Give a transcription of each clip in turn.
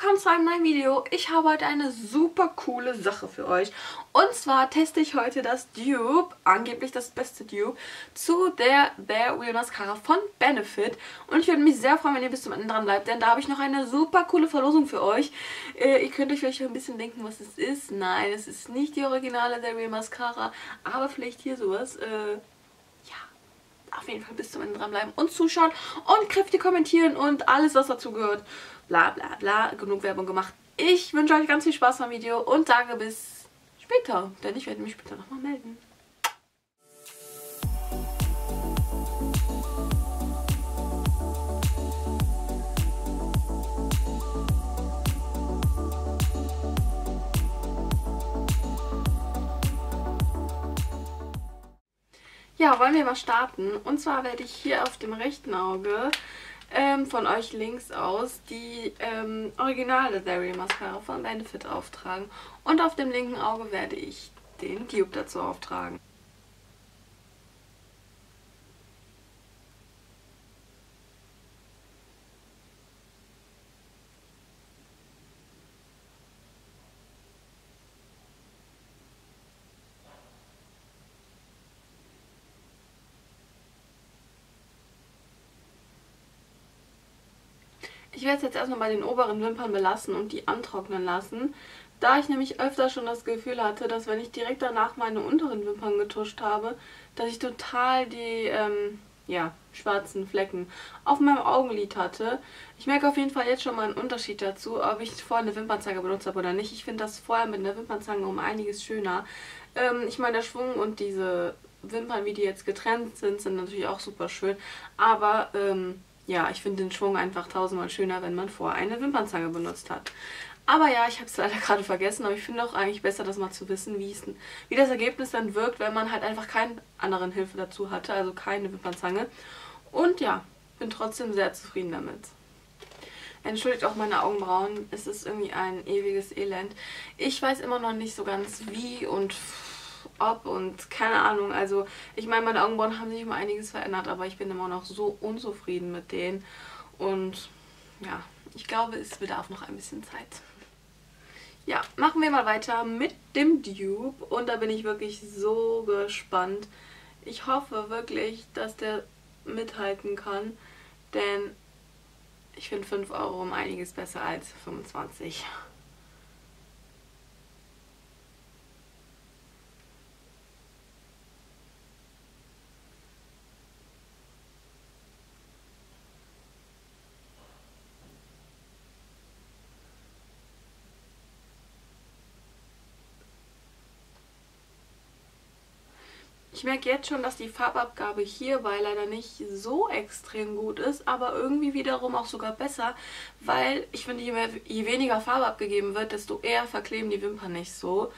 willkommen zu einem neuen Video. Ich habe heute eine super coole Sache für euch. Und zwar teste ich heute das Dupe, angeblich das beste Dupe, zu der Bare Real Mascara von Benefit. Und ich würde mich sehr freuen, wenn ihr bis zum Ende dran bleibt, denn da habe ich noch eine super coole Verlosung für euch. Äh, ihr könnt euch vielleicht ein bisschen denken, was es ist. Nein, es ist nicht die originale der Real Mascara, aber vielleicht hier sowas. Äh, auf jeden Fall bis zum Ende dranbleiben und zuschauen und kräftig kommentieren und alles, was dazu gehört. Bla bla bla. Genug Werbung gemacht. Ich wünsche euch ganz viel Spaß beim Video und sage bis später, denn ich werde mich später nochmal melden. Ja, wollen wir mal starten. Und zwar werde ich hier auf dem rechten Auge ähm, von euch links aus die ähm, originale Dairy Mascara von Benefit auftragen. Und auf dem linken Auge werde ich den Dupe dazu auftragen. Ich werde es jetzt erstmal bei den oberen Wimpern belassen und die antrocknen lassen. Da ich nämlich öfter schon das Gefühl hatte, dass wenn ich direkt danach meine unteren Wimpern getuscht habe, dass ich total die ähm, ja, schwarzen Flecken auf meinem Augenlid hatte. Ich merke auf jeden Fall jetzt schon mal einen Unterschied dazu, ob ich vorher eine Wimpernzange benutzt habe oder nicht. Ich finde das vorher mit einer Wimpernzange um einiges schöner. Ähm, ich meine, der Schwung und diese Wimpern, wie die jetzt getrennt sind, sind natürlich auch super schön. Aber ähm, ja, ich finde den Schwung einfach tausendmal schöner, wenn man vorher eine Wimpernzange benutzt hat. Aber ja, ich habe es leider gerade vergessen, aber ich finde auch eigentlich besser, das mal zu wissen, wie, wie das Ergebnis dann wirkt, wenn man halt einfach keine anderen Hilfe dazu hatte, also keine Wimpernzange. Und ja, bin trotzdem sehr zufrieden damit. Entschuldigt auch meine Augenbrauen, es ist irgendwie ein ewiges Elend. Ich weiß immer noch nicht so ganz wie und ob und keine Ahnung. Also ich meine, meine Augenbrauen haben sich immer einiges verändert, aber ich bin immer noch so unzufrieden mit denen. Und ja, ich glaube, es bedarf noch ein bisschen Zeit. Ja, machen wir mal weiter mit dem Dupe. Und da bin ich wirklich so gespannt. Ich hoffe wirklich, dass der mithalten kann. Denn ich finde 5 Euro um einiges besser als 25 Ich merke jetzt schon, dass die Farbabgabe hierbei leider nicht so extrem gut ist, aber irgendwie wiederum auch sogar besser, weil ich finde, je, je weniger Farbe abgegeben wird, desto eher verkleben die Wimpern nicht so.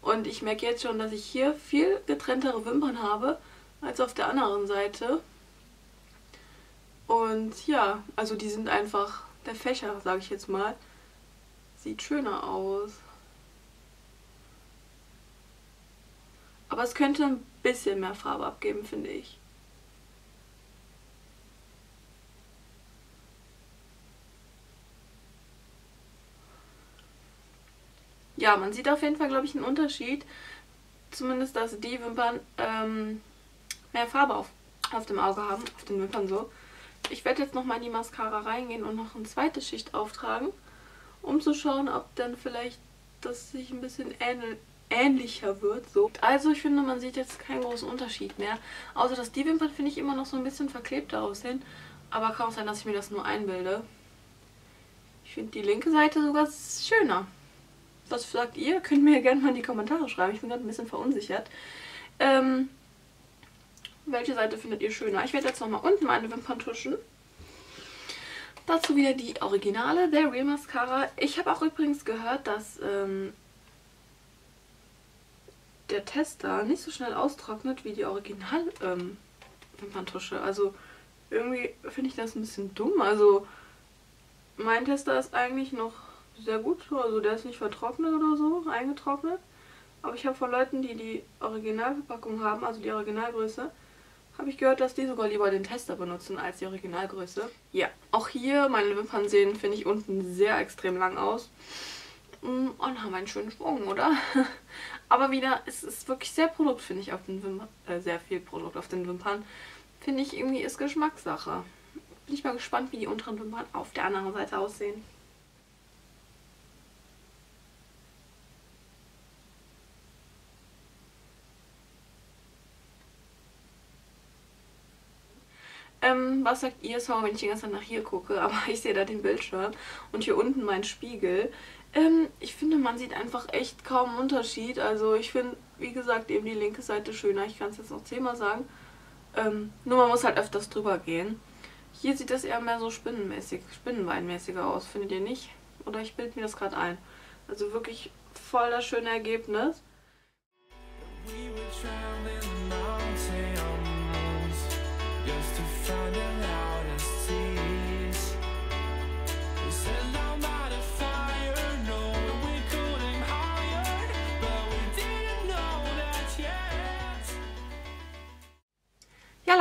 Und ich merke jetzt schon, dass ich hier viel getrenntere Wimpern habe als auf der anderen Seite. Und ja, also die sind einfach der Fächer, sage ich jetzt mal. Sieht schöner aus. Aber es könnte ein bisschen mehr Farbe abgeben, finde ich. Ja, man sieht auf jeden Fall, glaube ich, einen Unterschied. Zumindest, dass die Wimpern ähm, mehr Farbe auf, auf dem Auge haben, auf den Wimpern so. Ich werde jetzt nochmal in die Mascara reingehen und noch eine zweite Schicht auftragen, um zu schauen, ob dann vielleicht das sich ein bisschen ähnelt ähnlicher wird. So. Also ich finde, man sieht jetzt keinen großen Unterschied mehr. Außer dass die Wimpern, finde ich, immer noch so ein bisschen verklebter aussehen. Aber kann auch sein, dass ich mir das nur einbilde. Ich finde die linke Seite sogar schöner. Was sagt ihr? Könnt mir gerne mal in die Kommentare schreiben. Ich bin gerade ein bisschen verunsichert. Ähm, welche Seite findet ihr schöner? Ich werde jetzt nochmal unten meine Wimpern tuschen. Dazu wieder die Originale, der Real Mascara. Ich habe auch übrigens gehört, dass ähm, der Tester nicht so schnell austrocknet wie die Original ähm. Also irgendwie finde ich das ein bisschen dumm. Also mein Tester ist eigentlich noch sehr gut. Also der ist nicht vertrocknet oder so, eingetrocknet. Aber ich habe von Leuten, die die Originalverpackung haben, also die Originalgröße, habe ich gehört, dass die sogar lieber den Tester benutzen als die Originalgröße. Ja, auch hier, meine Wimpern sehen, finde ich, unten sehr extrem lang aus. Mm, und haben einen schönen Schwung, oder? Aber wieder, es ist wirklich sehr Produkt, finde ich, auf den Wimpern. Äh, sehr viel Produkt auf den Wimpern. Finde ich irgendwie ist Geschmackssache. Bin ich mal gespannt, wie die unteren Wimpern auf der anderen Seite aussehen. Ähm, was sagt ihr? Sorry, wenn ich die ganze Zeit nach hier gucke, aber ich sehe da den Bildschirm und hier unten mein Spiegel. Ähm, ich finde, man sieht einfach echt kaum einen Unterschied. Also ich finde, wie gesagt, eben die linke Seite schöner. Ich kann es jetzt noch zehnmal sagen. Ähm, nur man muss halt öfters drüber gehen. Hier sieht das eher mehr so spinnenmäßig, spinnenbeinmäßiger aus, findet ihr nicht? Oder ich bilde mir das gerade ein. Also wirklich voll das schöne Ergebnis.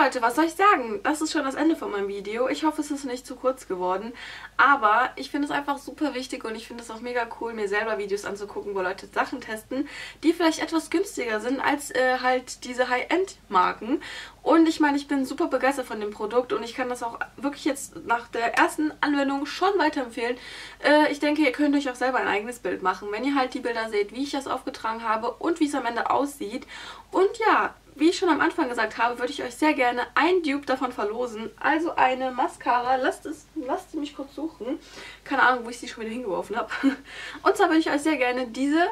Leute, was soll ich sagen? Das ist schon das Ende von meinem Video. Ich hoffe, es ist nicht zu kurz geworden. Aber ich finde es einfach super wichtig und ich finde es auch mega cool, mir selber Videos anzugucken, wo Leute Sachen testen, die vielleicht etwas günstiger sind als äh, halt diese High-End-Marken. Und ich meine, ich bin super begeistert von dem Produkt und ich kann das auch wirklich jetzt nach der ersten Anwendung schon weiterempfehlen. Äh, ich denke, ihr könnt euch auch selber ein eigenes Bild machen, wenn ihr halt die Bilder seht, wie ich das aufgetragen habe und wie es am Ende aussieht. Und ja, wie ich schon am Anfang gesagt habe, würde ich euch sehr gerne ein Dupe davon verlosen. Also eine Mascara. Lasst es, lasst mich kurz suchen. Keine Ahnung, wo ich sie schon wieder hingeworfen habe. Und zwar würde ich euch sehr gerne diese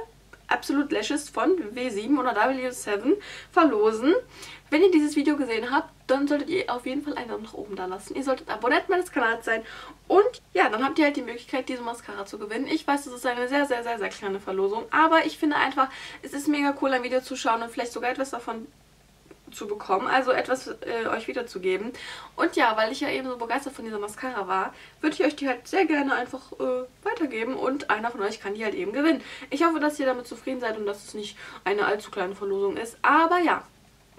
Absolute Lashes von W7 oder W7 verlosen. Wenn ihr dieses Video gesehen habt, dann solltet ihr auf jeden Fall einen Daumen nach oben da lassen. Ihr solltet Abonnent meines Kanals sein. Und ja, dann habt ihr halt die Möglichkeit, diese Mascara zu gewinnen. Ich weiß, das ist eine sehr, sehr, sehr, sehr kleine Verlosung. Aber ich finde einfach, es ist mega cool, ein Video zu schauen und vielleicht sogar etwas davon zu bekommen, also etwas äh, euch wiederzugeben. Und ja, weil ich ja eben so begeistert von dieser Mascara war, würde ich euch die halt sehr gerne einfach äh, weitergeben und einer von euch kann die halt eben gewinnen. Ich hoffe, dass ihr damit zufrieden seid und dass es nicht eine allzu kleine Verlosung ist, aber ja.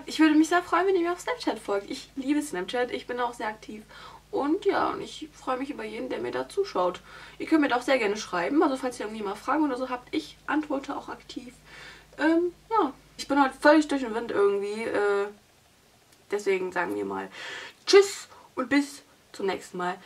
Ich würde mich sehr freuen, wenn ihr mir auf Snapchat folgt. Ich liebe Snapchat, ich bin auch sehr aktiv und ja, und ich freue mich über jeden, der mir da zuschaut. Ihr könnt mir da auch sehr gerne schreiben, also falls ihr irgendwie mal Fragen oder so habt, ich antworte auch aktiv. Ähm, ja. Ich bin heute völlig durch den Wind irgendwie. Äh, deswegen sagen wir mal Tschüss und bis zum nächsten Mal.